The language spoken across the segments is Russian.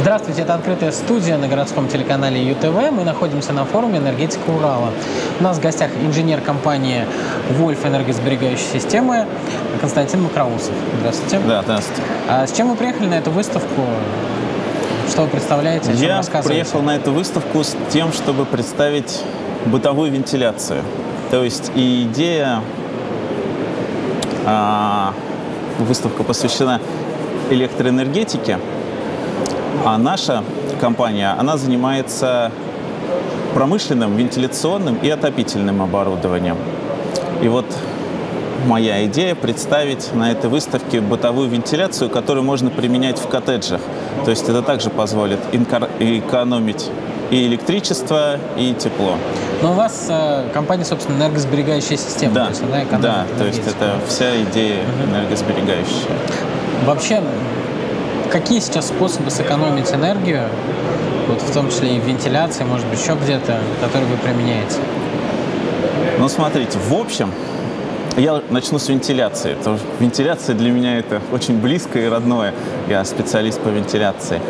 Здравствуйте, это открытая студия на городском телеканале ЮТВ. Мы находимся на форуме «Энергетика Урала». У нас в гостях инженер компании «Вольф энергосберегающей системы» Константин Макроусов. Здравствуйте. Да, здравствуйте. А с чем вы приехали на эту выставку? Что вы представляете? Я приехал на эту выставку с тем, чтобы представить бытовую вентиляцию. То есть идея, а, выставка посвящена электроэнергетике, а наша компания, она занимается промышленным, вентиляционным и отопительным оборудованием. И вот моя идея представить на этой выставке бытовую вентиляцию, которую можно применять в коттеджах. То есть это также позволит экономить и электричество, и тепло. Но у вас э, компания, собственно, энергосберегающая система. Да, то есть, она да, то есть это вся идея энергосберегающая. Вообще, какие сейчас способы сэкономить энергию, вот в том числе и в вентиляции, может быть, еще где-то, которые вы применяете? Ну, смотрите, в общем, я начну с вентиляции. Потому что вентиляция для меня это очень близко и родное. Я специалист по вентиляции.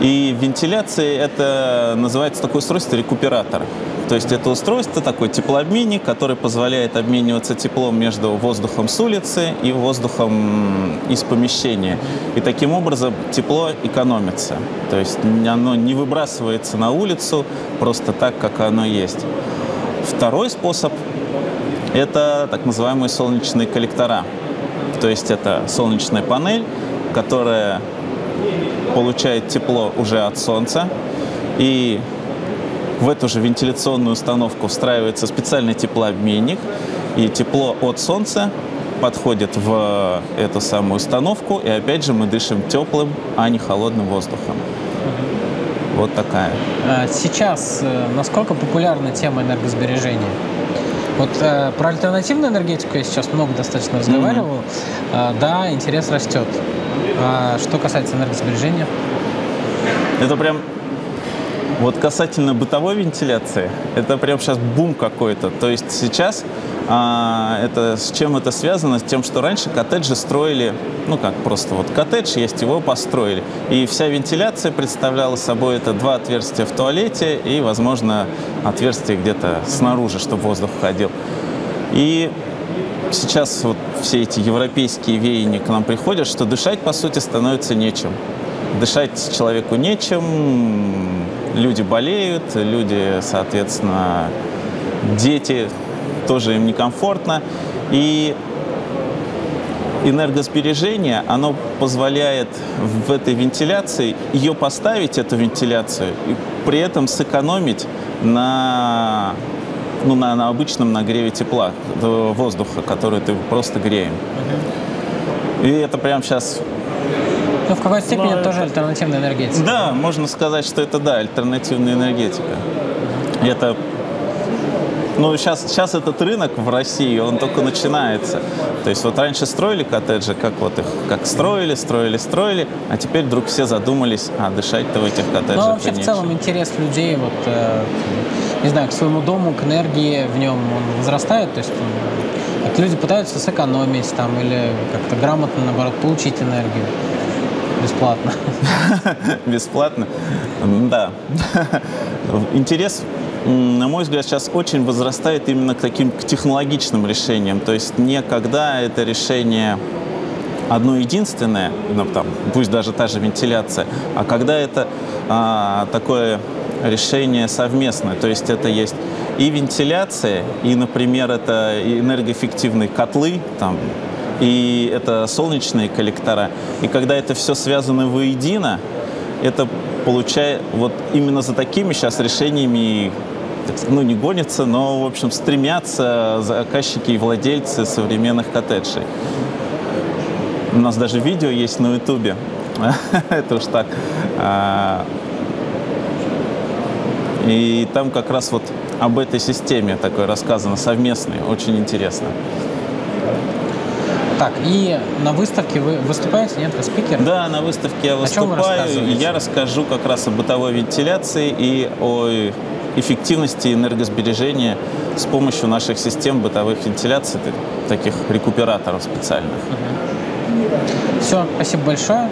И вентиляция это называется такое устройство рекуператор. То есть это устройство такой теплообменник, который позволяет обмениваться теплом между воздухом с улицы и воздухом из помещения. И таким образом тепло экономится. То есть оно не выбрасывается на улицу просто так, как оно есть. Второй способ – это так называемые солнечные коллектора. То есть это солнечная панель, которая получает тепло уже от солнца, и в эту же вентиляционную установку встраивается специальный теплообменник, и тепло от солнца подходит в эту самую установку, и опять же мы дышим теплым, а не холодным воздухом. Вот такая. А сейчас э, насколько популярна тема энергосбережения? Вот э, про альтернативную энергетику я сейчас много достаточно разговаривал. Mm-hmm. Э, да, интерес растет. А что касается энергосбережения? Это прям вот касательно бытовой вентиляции, это прям сейчас бум какой-то. То есть сейчас а, это с чем это связано? С тем, что раньше коттеджи строили, ну как просто вот коттедж есть, его построили. И вся вентиляция представляла собой это два отверстия в туалете и, возможно, отверстие где-то снаружи, чтобы воздух ходил. И сейчас вот все эти европейские веяния к нам приходят, что дышать, по сути, становится нечем. Дышать человеку нечем, люди болеют, люди, соответственно, дети, тоже им некомфортно. И энергосбережение, оно позволяет в этой вентиляции ее поставить, эту вентиляцию, и при этом сэкономить на ну, на, на обычном нагреве тепла, воздуха, который ты просто греем. И это прямо сейчас ну, в какой степени это тоже альтернативная энергетика? Да, можно сказать, что это, да, альтернативная энергетика. Это ну, сейчас, сейчас этот рынок в России, он только начинается. То есть вот раньше строили коттеджи, как вот их, как строили, строили, строили, а теперь вдруг все задумались, а дышать-то в этих коттеджах Ну, вообще в целом интерес людей, вот, э, не знаю, к своему дому, к энергии в нем он возрастает, то есть вот люди пытаются сэкономить там или как-то грамотно, наоборот, получить энергию. Бесплатно. Бесплатно? Да. Интерес на мой взгляд, сейчас очень возрастает именно к таким к технологичным решениям. То есть не когда это решение одно единственное, ну, там, пусть даже та же вентиляция, а когда это а, такое решение совместное. То есть это есть и вентиляция, и, например, это энергоэффективные котлы, там, и это солнечные коллектора. И когда это все связано воедино, это получает вот именно за такими сейчас решениями ну, не гонятся, но, в общем, стремятся заказчики и владельцы современных коттеджей. У нас даже видео есть на Ютубе. Это уж так. А, и там как раз вот об этой системе такой рассказано, совместной, очень интересно. Так, и на выставке вы выступаете, нет, вы спикер? Да, на выставке я выступаю. и я расскажу как раз о бытовой вентиляции и о эффективности энергосбережения с помощью наших систем бытовых вентиляций, таких рекуператоров специальных. Все, спасибо большое.